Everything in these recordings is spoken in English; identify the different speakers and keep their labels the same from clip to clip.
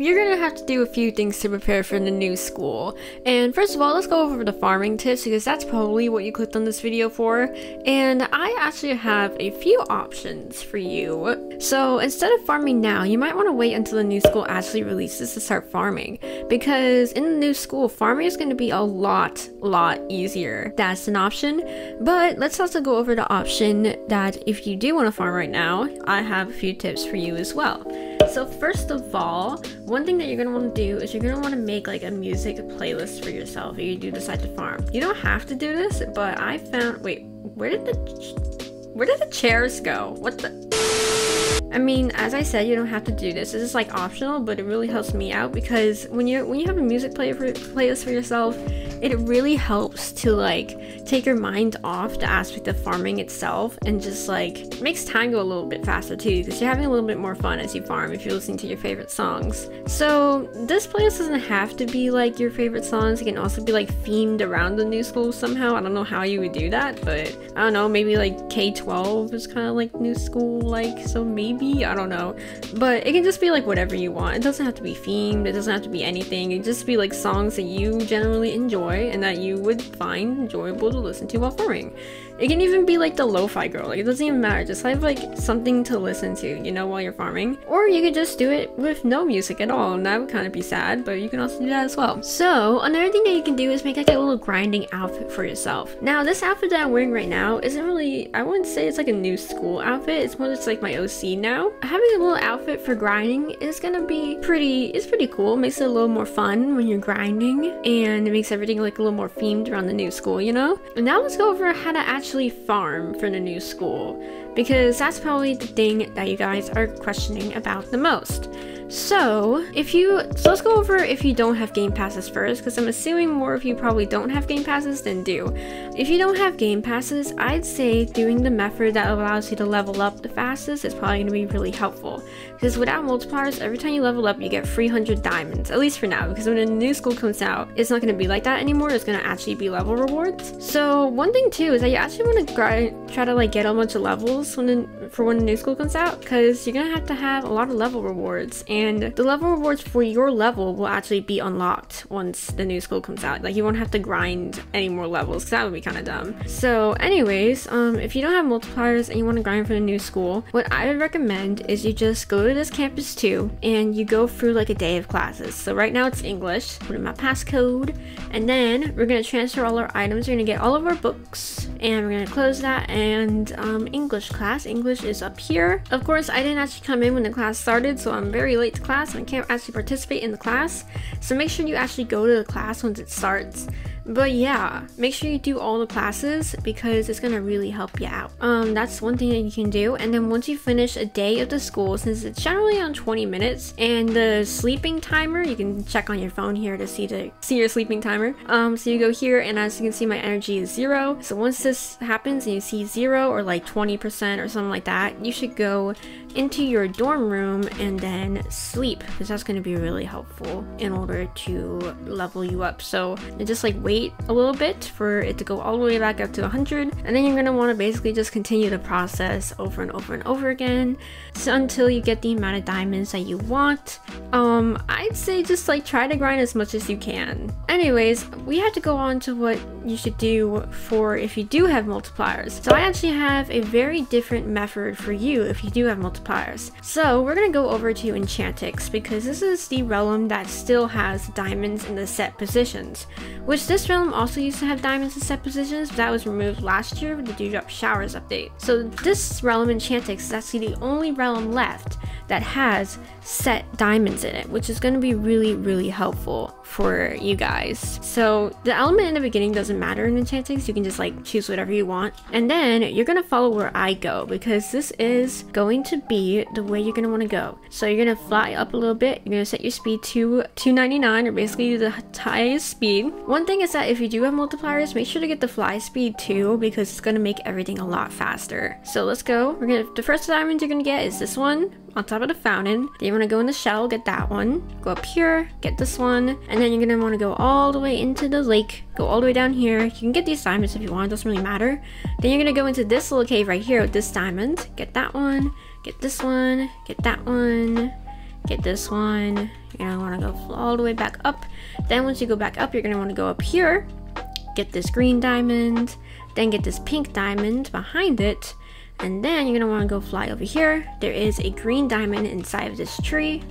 Speaker 1: You're gonna have to do a few things to prepare for the new school. And first of all, let's go over the farming tips because that's probably what you clicked on this video for. And I actually have a few options for you. So instead of farming now, you might want to wait until the new school actually releases to start farming. Because in the new school, farming is gonna be a lot, lot easier. That's an option. But let's also go over the option that if you do want to farm right now, I have a few tips for you as well. So first of all, one thing that you're gonna want to do is you're gonna want to make like a music playlist for yourself if you do decide to farm. You don't have to do this, but I found wait, where did the where did the chairs go? What the I mean, as I said, you don't have to do this. This is like optional, but it really helps me out because when you when you have a music play for, playlist for yourself, it really helps to like take your mind off the aspect of farming itself and just like makes time go a little bit faster too because you're having a little bit more fun as you farm if you're listening to your favorite songs. So this playlist doesn't have to be like your favorite songs. It can also be like themed around the new school somehow. I don't know how you would do that, but I don't know. Maybe like K-12 is kind of like new school like, so maybe I don't know. But it can just be like whatever you want. It doesn't have to be themed. It doesn't have to be anything. It just be like songs that you generally enjoy enjoy and that you would find enjoyable to listen to while farming. It can even be like the lo-fi girl, like it doesn't even matter, just have like something to listen to, you know, while you're farming. Or you could just do it with no music at all, and that would kind of be sad, but you can also do that as well. So, another thing that you can do is make like a little grinding outfit for yourself. Now, this outfit that I'm wearing right now isn't really, I wouldn't say it's like a new school outfit, it's more just like my OC now. Having a little outfit for grinding is gonna be pretty, it's pretty cool, it makes it a little more fun when you're grinding, and it makes everything like a little more themed around the new school, you know? And now let's go over how to actually actually farm for the new school because that's probably the thing that you guys are questioning about the most. So, if you, so let's go over if you don't have game passes first, because I'm assuming more of you probably don't have game passes than do. If you don't have game passes, I'd say doing the method that allows you to level up the fastest is probably going to be really helpful. Because without multipliers, every time you level up, you get 300 diamonds, at least for now, because when a new school comes out, it's not going to be like that anymore, it's going to actually be level rewards. So, one thing too is that you actually want to try to like get a bunch of levels when for when the new school comes out, because you're going to have to have a lot of level rewards and the level rewards for your level will actually be unlocked once the new school comes out. Like you won't have to grind any more levels that would be kind of dumb. So anyways, um, if you don't have multipliers and you want to grind for the new school, what I would recommend is you just go to this campus too and you go through like a day of classes. So right now it's English, put in my passcode, and then we're going to transfer all our items. We're going to get all of our books and we're going to close that and um, English class. English is up here. Of course, I didn't actually come in when the class started, so I'm very late to class and can't actually participate in the class. So make sure you actually go to the class once it starts. But yeah, make sure you do all the classes because it's gonna really help you out. Um, that's one thing that you can do. And then once you finish a day of the school, since it's generally on 20 minutes, and the sleeping timer, you can check on your phone here to see to see your sleeping timer. Um, so you go here, and as you can see, my energy is zero. So once this happens and you see zero or like 20% or something like that, you should go into your dorm room and then sleep because that's going to be really helpful in order to level you up. So just like wait wait a little bit for it to go all the way back up to 100 and then you're going to want to basically just continue the process over and over and over again so until you get the amount of diamonds that you want. Um i'd say just like try to grind as much as you can. Anyways we have to go on to what you should do for if you do have multipliers. So i actually have a very different method for you if you do have multipliers. So we're going to go over to enchantix because this is the realm that still has diamonds in the set positions which this realm also used to have diamonds in set positions, but that was removed last year with the Dewdrop Showers update. So this realm Enchantix is actually the only realm left that has set diamonds in it, which is going to be really, really helpful for you guys. So the element in the beginning doesn't matter in Enchantix. You can just like choose whatever you want. And then you're going to follow where I go because this is going to be the way you're going to want to go. So you're going to fly up a little bit. You're going to set your speed to 299 or basically the highest speed. One thing is that if you do have multipliers, make sure to get the fly speed too because it's going to make everything a lot faster. So let's go. We're to, the first diamond you're going to get is this one on top of the fountain. Then you want to go in the shell, get that one. Go up here, get this one. And then you're going to want to go all the way into the lake. Go all the way down here. You can get these diamonds if you want. It doesn't really matter. Then you're going to go into this little cave right here with this diamond. Get that one. Get this one. Get that one. Get this one. You're gonna wanna go all the way back up. Then once you go back up, you're gonna wanna go up here, get this green diamond, then get this pink diamond behind it, and then you're gonna wanna go fly over here. There is a green diamond inside of this tree.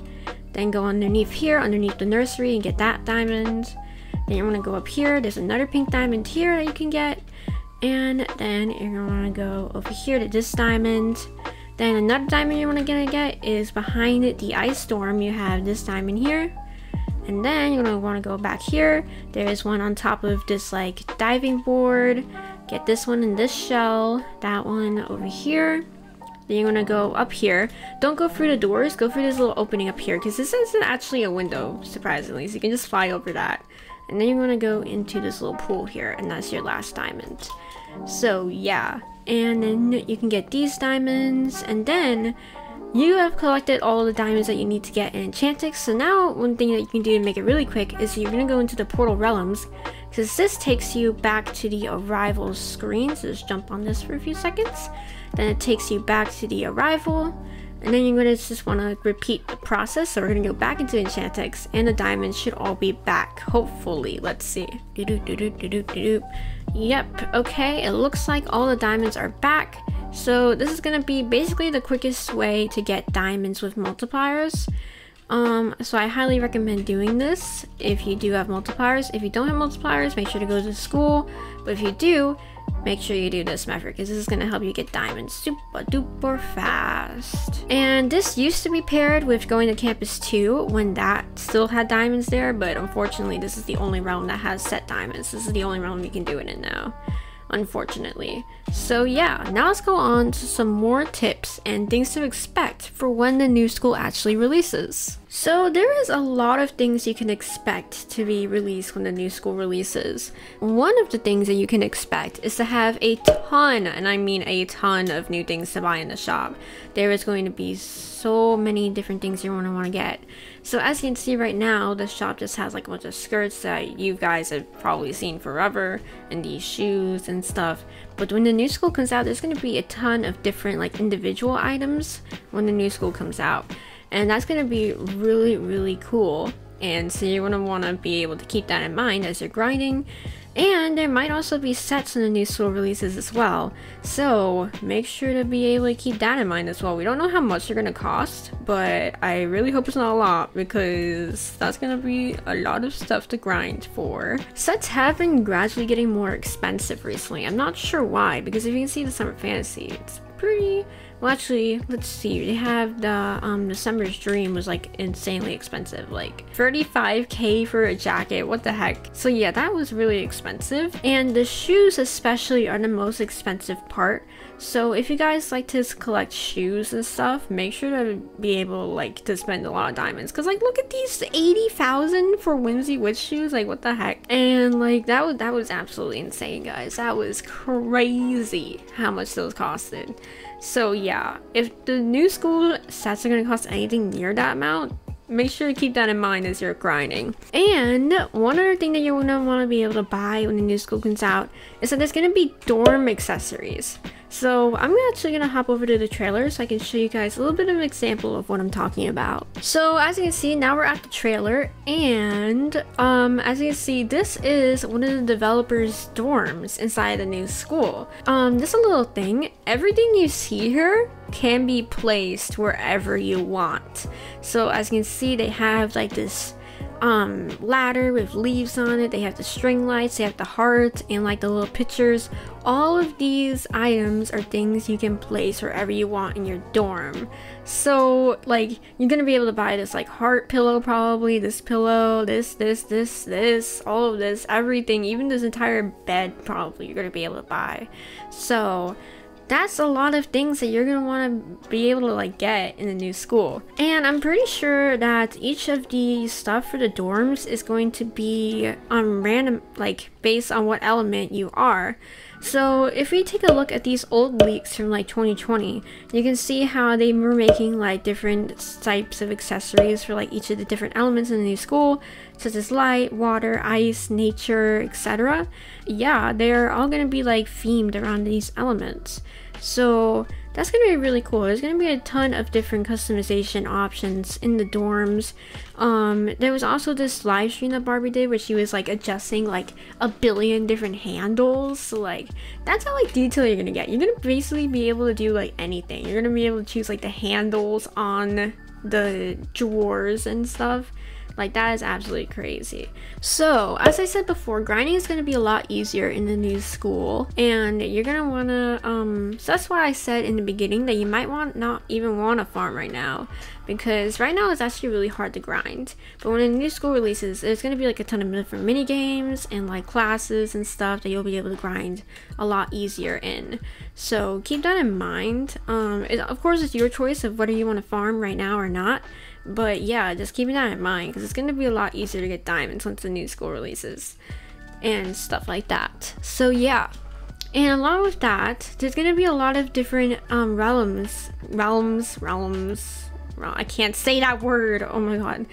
Speaker 1: Then go underneath here, underneath the nursery and get that diamond. Then you're gonna go up here. There's another pink diamond here that you can get. And then you're gonna wanna go over here to this diamond. Then another diamond you're gonna get is behind the ice storm. You have this diamond here. And then you're gonna wanna go back here. There is one on top of this like diving board. Get this one in this shell. That one over here. Then you're gonna go up here. Don't go through the doors, go through this little opening up here because this isn't actually a window, surprisingly. So you can just fly over that. And then you're gonna go into this little pool here and that's your last diamond. So yeah, and then you can get these diamonds and then you have collected all the diamonds that you need to get in Enchantix. So now one thing that you can do to make it really quick is you're gonna go into the Portal Realms because this takes you back to the arrival screen. So just jump on this for a few seconds. Then it takes you back to the arrival and then you're going to just want to repeat the process. So we're going to go back into Enchantix and the diamonds should all be back. Hopefully. Let's see. Yep. Okay. It looks like all the diamonds are back. So this is going to be basically the quickest way to get diamonds with multipliers. Um, so I highly recommend doing this if you do have multipliers. If you don't have multipliers, make sure to go to school. But if you do, make sure you do this method because this is going to help you get diamonds super duper fast. And this used to be paired with going to campus 2 when that still had diamonds there, but unfortunately this is the only realm that has set diamonds. This is the only realm you can do it in now unfortunately. So yeah, now let's go on to some more tips and things to expect for when the new school actually releases. So there is a lot of things you can expect to be released when the new school releases. One of the things that you can expect is to have a ton, and I mean a ton of new things to buy in the shop. There is going to be so many different things you're going to want to get. So as you can see right now, the shop just has like a bunch of skirts that you guys have probably seen forever, and these shoes and stuff. But when the new school comes out, there's going to be a ton of different like individual items when the new school comes out and that's going to be really really cool. And so you're going to want to be able to keep that in mind as you're grinding. And there might also be sets in the new soul releases as well. So make sure to be able to keep that in mind as well. We don't know how much they're going to cost but i really hope it's not a lot because that's going to be a lot of stuff to grind for. Sets have been gradually getting more expensive recently. I'm not sure why because if you can see the summer fantasy it's pretty well, actually, let's see. They have the um December's Dream was like insanely expensive, like 35k for a jacket. What the heck? So yeah, that was really expensive. And the shoes especially are the most expensive part. So if you guys like to collect shoes and stuff, make sure to be able like to spend a lot of diamonds. Cause like look at these 80,000 for Whimsy Witch shoes. Like what the heck? And like that was that was absolutely insane, guys. That was crazy how much those costed. So yeah, if the new school sets are to cost anything near that amount, make sure to keep that in mind as you're grinding. And one other thing that you're want to be able to buy when the new school comes out is that there's to be dorm accessories. So I'm actually to hop over to the trailer so I can show you guys a little bit of an example of what I'm talking about. So as you can see, now we're at the trailer and um, as you can see, this is one of the developers' dorms inside the new school. Um, this a little thing, everything you see here can be placed wherever you want. So as you can see, they have like this um, ladder with leaves on it. They have the string lights, they have the heart, and like the little pictures. All of these items are things you can place wherever you want in your dorm. So, like, you're gonna be able to buy this, like, heart pillow, probably, this pillow, this, this, this, this, all of this, everything, even this entire bed, probably, you're gonna be able to buy. So, that's a lot of things that you're gonna want to be able to like get in the new school. And i'm pretty sure that each of the stuff for the dorms is going to be um random like based on what element you are. So if we take a look at these old leaks from like 2020, you can see how they were making like different types of accessories for like each of the different elements in the new school, such as light, water, ice, nature, etc. Yeah, they're all gonna be like themed around these elements. So that's gonna be really cool. There's gonna be a ton of different customization options in the dorms. Um, there was also this live stream that Barbie did where she was like adjusting like a billion different handles. So like that's how like detail you're gonna get. You're gonna basically be able to do like anything. You're gonna be able to choose like the handles on the drawers and stuff. Like that is absolutely crazy. So, as I said before, grinding is going to be a lot easier in the new school and you're going to want to um so that's why I said in the beginning that you might want not even want to farm right now because right now it's actually really hard to grind. But when a new school releases, there's going to be like a ton of different mini games and like classes and stuff that you'll be able to grind a lot easier in. So, keep that in mind. Um it, of course it's your choice of whether you want to farm right now or not. But yeah, just keeping that in mind because it's going to be a lot easier to get diamonds once the new school releases and stuff like that. So yeah. And along with that, there's going to be a lot of different um, realms, realms, realms. I can't say that word. Oh my god.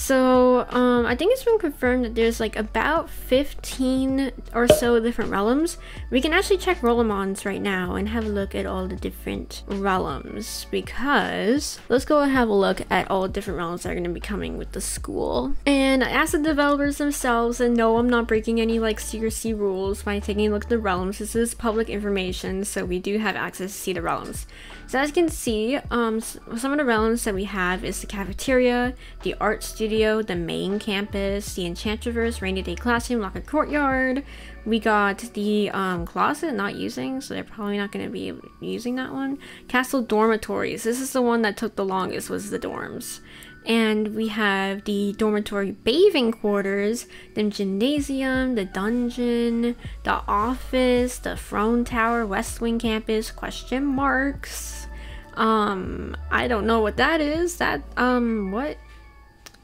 Speaker 1: So, um, I think it's been confirmed that there's like about 15 or so different realms. We can actually check Rolimons right now and have a look at all the different realms because let's go and have a look at all the different realms that are going to be coming with the school. And I asked the developers themselves and no, I'm not breaking any like secrecy rules by taking a look at the realms. This is public information, so we do have access to see the realms. So as you can see, um, some of the realms that we have is the cafeteria, the art studio, the main campus, the Enchantiverse, rainy day classroom, locker courtyard. We got the um, closet not using, so they're probably not going to be using that one. Castle dormitories. This is the one that took the longest was the dorms. And we have the dormitory bathing quarters, the gymnasium, the dungeon, the office, the throne tower, West Wing campus, question marks. Um, I don't know what that is. That, um, what?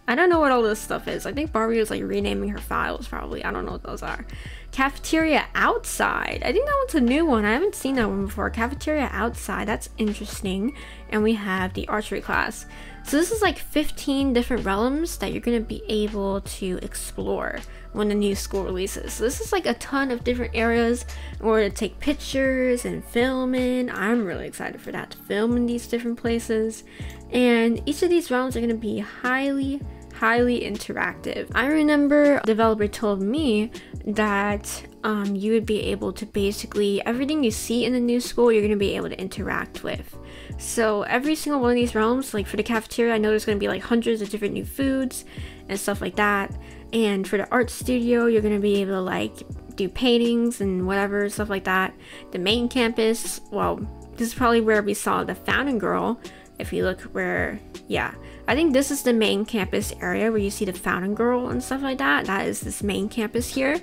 Speaker 1: I don't know what all this stuff is. I think Barbie was like renaming her files probably. I don't know what those are. Cafeteria outside. I think that one's a new one. I haven't seen that one before. Cafeteria outside. That's interesting. And we have the archery class. So this is like 15 different realms that you're going to be able to explore when the new school releases. So this is like a ton of different areas order to take pictures and film in. I'm really excited for that to film in these different places. And each of these realms are going to be highly highly interactive. I remember a developer told me that um, you would be able to basically everything you see in the new school you're going to be able to interact with. So every single one of these realms, like for the cafeteria, I know there's going to be like hundreds of different new foods and stuff like that. And for the art studio, you're gonna be able to like do paintings and whatever stuff like that. The main campus, well, this is probably where we saw the Fountain Girl. If you look where, yeah, I think this is the main campus area where you see the Fountain Girl and stuff like that. That is this main campus here.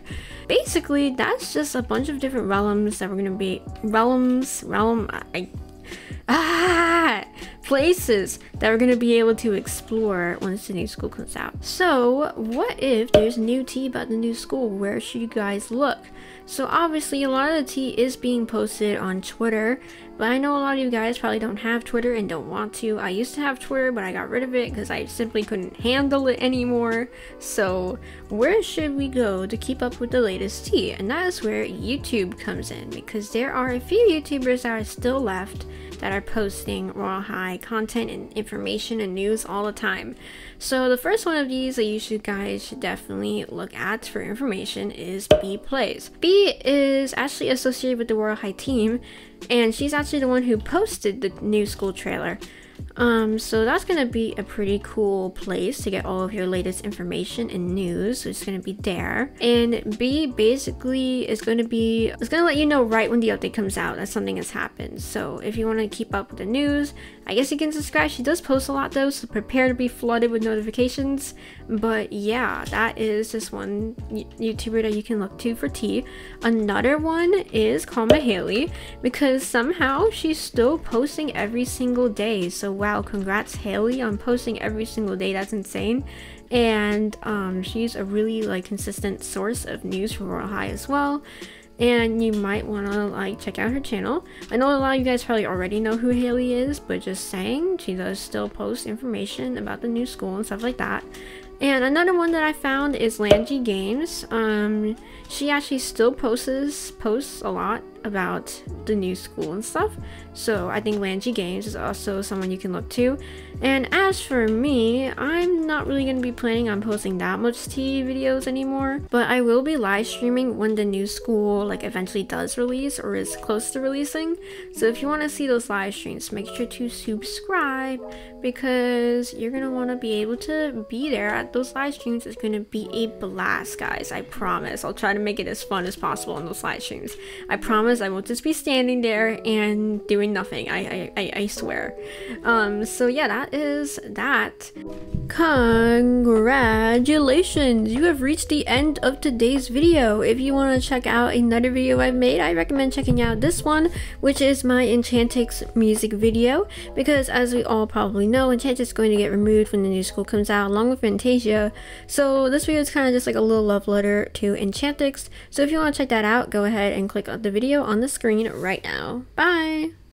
Speaker 1: Basically, that's just a bunch of different realms that we're gonna be realms, realm. I ah, places that we're going to be able to explore once the new school comes out. So, what if there's new tea about the new school? Where should you guys look? So obviously a lot of the tea is being posted on Twitter, but I know a lot of you guys probably don't have Twitter and don't want to. I used to have Twitter, but I got rid of it because I simply couldn't handle it anymore. So where should we go to keep up with the latest tea? And that is where YouTube comes in because there are a few YouTubers that are still left that are posting Royale High content and information and news all the time. So the first one of these that you should guys should definitely look at for information is B Plays. B is actually associated with the Royale High team and she's actually the one who posted the new school trailer. Um, so that's gonna be a pretty cool place to get all of your latest information and news. So it's gonna be there. And B basically is gonna be it's gonna let you know right when the update comes out that something has happened. So if you want to keep up with the news, I guess you can subscribe. She does post a lot though, so prepare to be flooded with notifications. But yeah, that is just one YouTuber that you can look to for tea. Another one is Calma Haley because somehow she's still posting every single day. So wow, congrats Haley on posting every single day. That's insane. And um, she's a really like consistent source of news from Royale High as well and you might want to like check out her channel. I know a lot of you guys probably already know who Haley is, but just saying, she does still post information about the new school and stuff like that. And another one that I found is Langy Games. Um, she actually still posts posts a lot about the new school and stuff. So I think Langy Games is also someone you can look to. And as for me, I'm not really going to be planning on posting that much tea videos anymore, but I will be live streaming when the new school like eventually does release or is close to releasing. So if you want to see those live streams, make sure to subscribe because you're going to want to be able to be there at those live streams. It's going to be a blast, guys. I promise. I'll try to make it as fun as possible on those live streams. I promise I won't just be standing there and doing nothing. I, I, I, swear. Um, so yeah, that is that. Congratulations! You have reached the end of today's video. If you want to check out another video I've made, I recommend checking out this one, which is my Enchantix music video, because as we all probably know, Enchantix is going to get removed when the new school comes out, along with Fantasia. So this video is kind of just like a little love letter to Enchantix. So if you want to check that out, go ahead and click on the video on the screen right now. Bye!